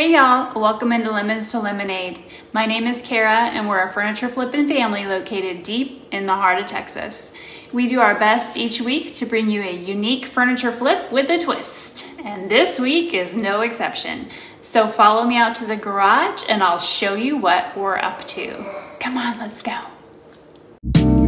Hey y'all, welcome into Lemons to Lemonade. My name is Kara and we're a furniture flipping family located deep in the heart of Texas. We do our best each week to bring you a unique furniture flip with a twist. And this week is no exception. So follow me out to the garage and I'll show you what we're up to. Come on, let's go.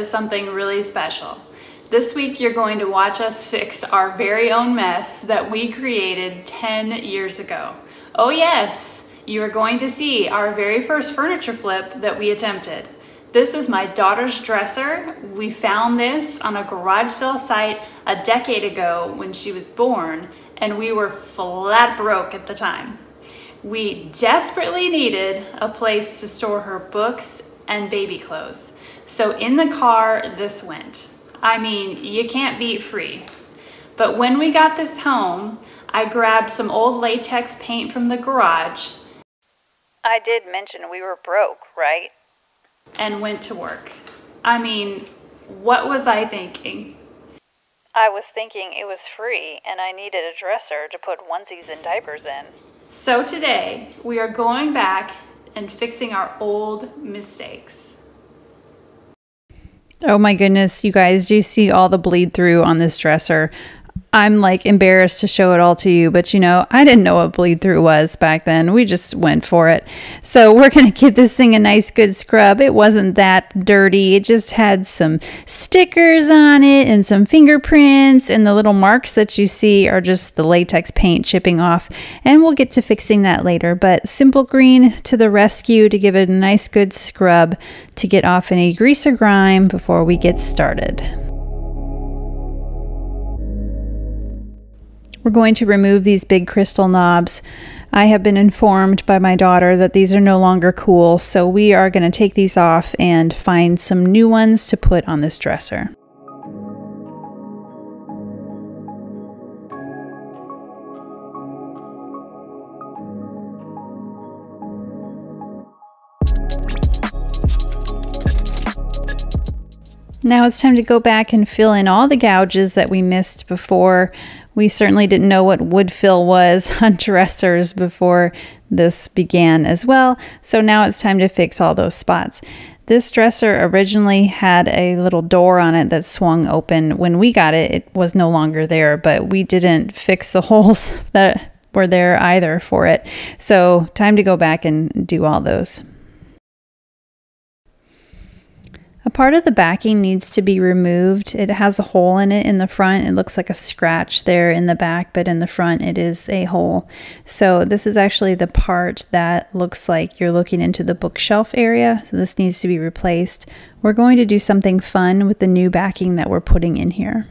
Is something really special. This week you're going to watch us fix our very own mess that we created 10 years ago. Oh yes, you are going to see our very first furniture flip that we attempted. This is my daughter's dresser. We found this on a garage sale site a decade ago when she was born and we were flat broke at the time. We desperately needed a place to store her books and baby clothes. So in the car, this went. I mean, you can't beat free. But when we got this home, I grabbed some old latex paint from the garage. I did mention we were broke, right? And went to work. I mean, what was I thinking? I was thinking it was free and I needed a dresser to put onesies and diapers in. So today, we are going back and fixing our old mistakes. Oh my goodness, you guys, do you see all the bleed through on this dresser? I'm like embarrassed to show it all to you, but you know, I didn't know what bleed through was back then. We just went for it. So we're going to give this thing a nice good scrub. It wasn't that dirty. It just had some stickers on it and some fingerprints and the little marks that you see are just the latex paint chipping off. And we'll get to fixing that later, but Simple Green to the rescue to give it a nice good scrub to get off any grease or grime before we get started. We're going to remove these big crystal knobs. I have been informed by my daughter that these are no longer cool, so we are going to take these off and find some new ones to put on this dresser. Now it's time to go back and fill in all the gouges that we missed before we certainly didn't know what wood fill was on dressers before this began as well, so now it's time to fix all those spots. This dresser originally had a little door on it that swung open. When we got it, it was no longer there, but we didn't fix the holes that were there either for it. So, time to go back and do all those. A part of the backing needs to be removed. It has a hole in it in the front. It looks like a scratch there in the back, but in the front it is a hole. So this is actually the part that looks like you're looking into the bookshelf area. So this needs to be replaced. We're going to do something fun with the new backing that we're putting in here.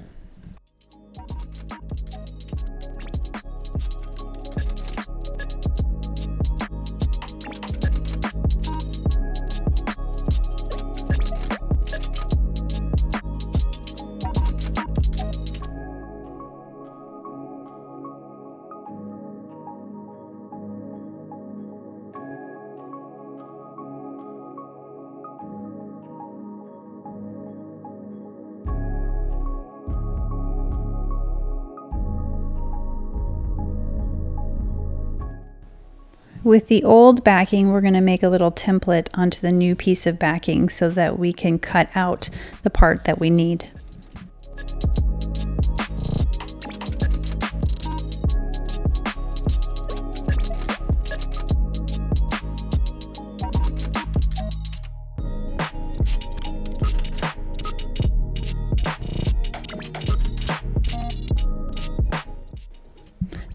With the old backing, we're going to make a little template onto the new piece of backing so that we can cut out the part that we need.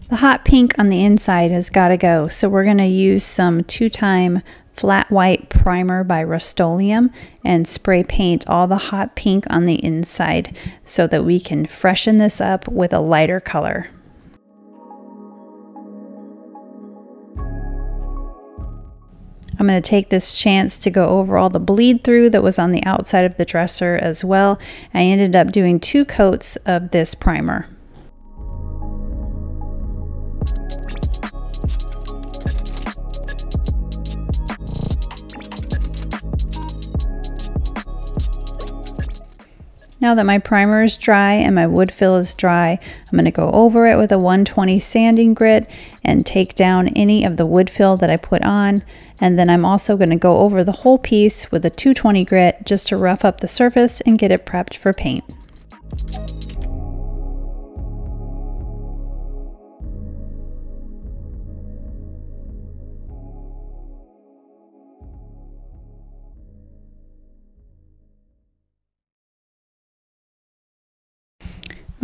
The hot pink on the inside has got to go, so we're going to use some two-time flat white primer by Rust-Oleum and spray paint all the hot pink on the inside so that we can freshen this up with a lighter color. I'm going to take this chance to go over all the bleed through that was on the outside of the dresser as well. I ended up doing two coats of this primer. Now that my primer is dry and my wood fill is dry, I'm going to go over it with a 120 sanding grit and take down any of the wood fill that I put on. And then I'm also going to go over the whole piece with a 220 grit just to rough up the surface and get it prepped for paint.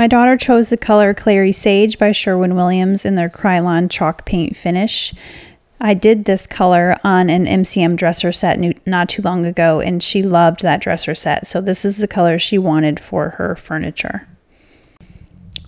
My daughter chose the color Clary Sage by Sherwin-Williams in their Krylon chalk paint finish. I did this color on an MCM dresser set not too long ago, and she loved that dresser set. So this is the color she wanted for her furniture.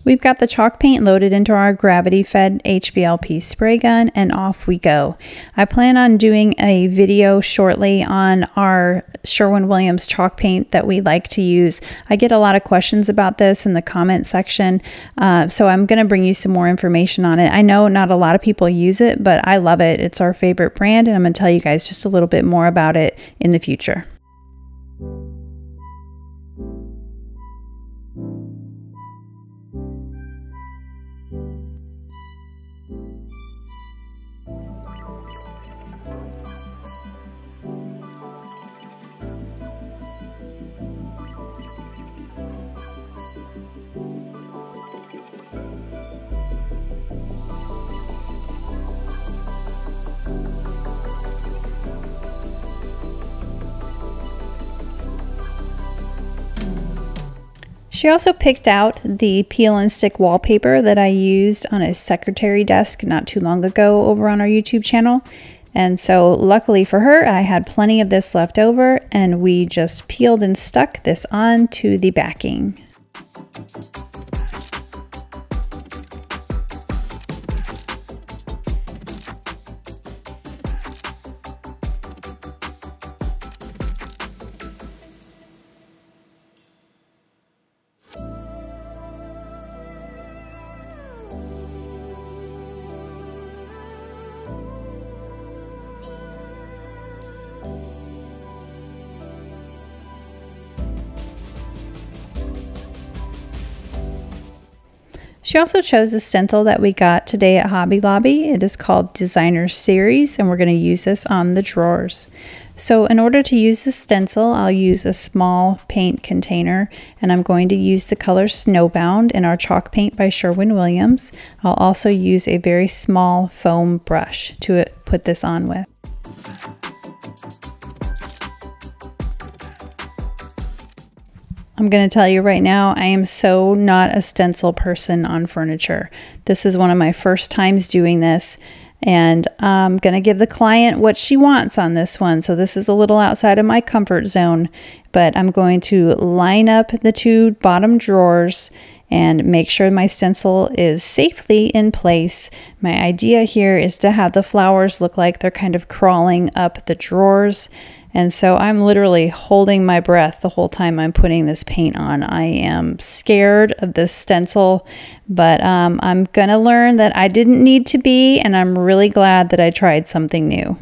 We've got the chalk paint loaded into our gravity fed HVLP spray gun and off we go. I plan on doing a video shortly on our Sherwin-Williams chalk paint that we like to use. I get a lot of questions about this in the comment section, uh, so I'm going to bring you some more information on it. I know not a lot of people use it, but I love it. It's our favorite brand, and I'm going to tell you guys just a little bit more about it in the future. She also picked out the peel and stick wallpaper that I used on a secretary desk not too long ago over on our YouTube channel. And so luckily for her, I had plenty of this left over and we just peeled and stuck this on to the backing. She also chose the stencil that we got today at Hobby Lobby. It is called Designer Series, and we're going to use this on the drawers. So in order to use the stencil, I'll use a small paint container, and I'm going to use the color Snowbound in our chalk paint by Sherwin-Williams. I'll also use a very small foam brush to put this on with. I'm going to tell you right now, I am so not a stencil person on furniture. This is one of my first times doing this, and I'm going to give the client what she wants on this one. So this is a little outside of my comfort zone, but I'm going to line up the two bottom drawers and make sure my stencil is safely in place. My idea here is to have the flowers look like they're kind of crawling up the drawers and so I'm literally holding my breath the whole time I'm putting this paint on. I am scared of this stencil, but um, I'm to learn that I didn't need to be, and I'm really glad that I tried something new.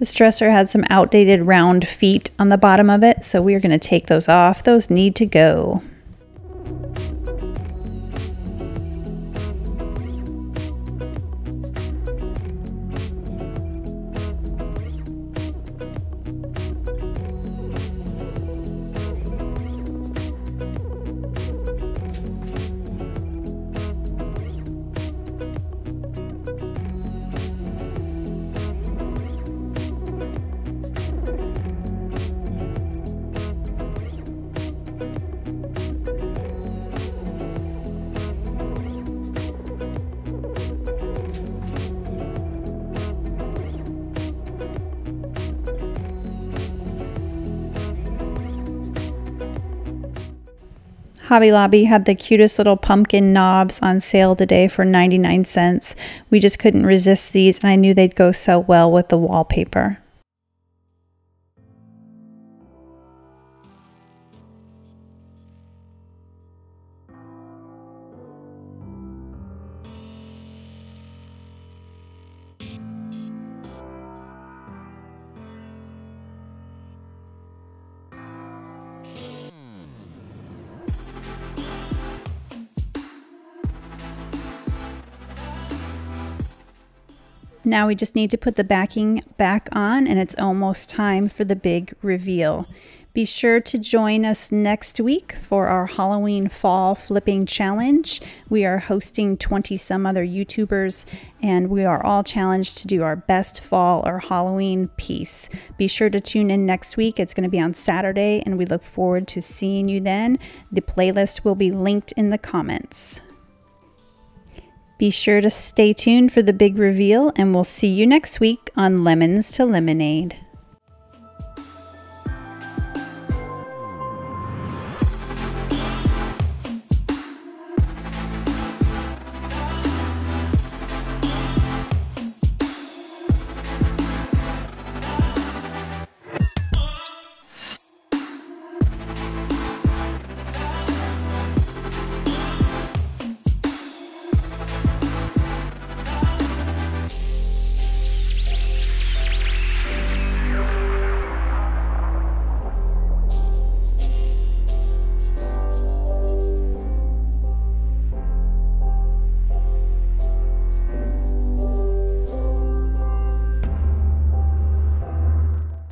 This dresser had some outdated round feet on the bottom of it, so we are going to take those off. Those need to go. Hobby Lobby had the cutest little pumpkin knobs on sale today for 99 cents. We just couldn't resist these, and I knew they'd go so well with the wallpaper. Now we just need to put the backing back on and it's almost time for the big reveal. Be sure to join us next week for our Halloween Fall Flipping Challenge. We are hosting 20 some other YouTubers and we are all challenged to do our best fall or Halloween piece. Be sure to tune in next week. It's going to be on Saturday and we look forward to seeing you then. The playlist will be linked in the comments. Be sure to stay tuned for the big reveal, and we'll see you next week on Lemons to Lemonade.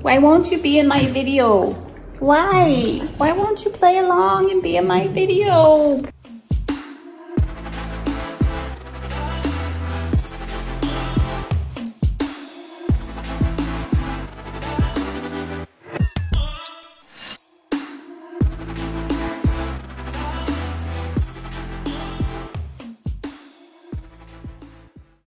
Why won't you be in my video? Why? Why won't you play along and be in my video?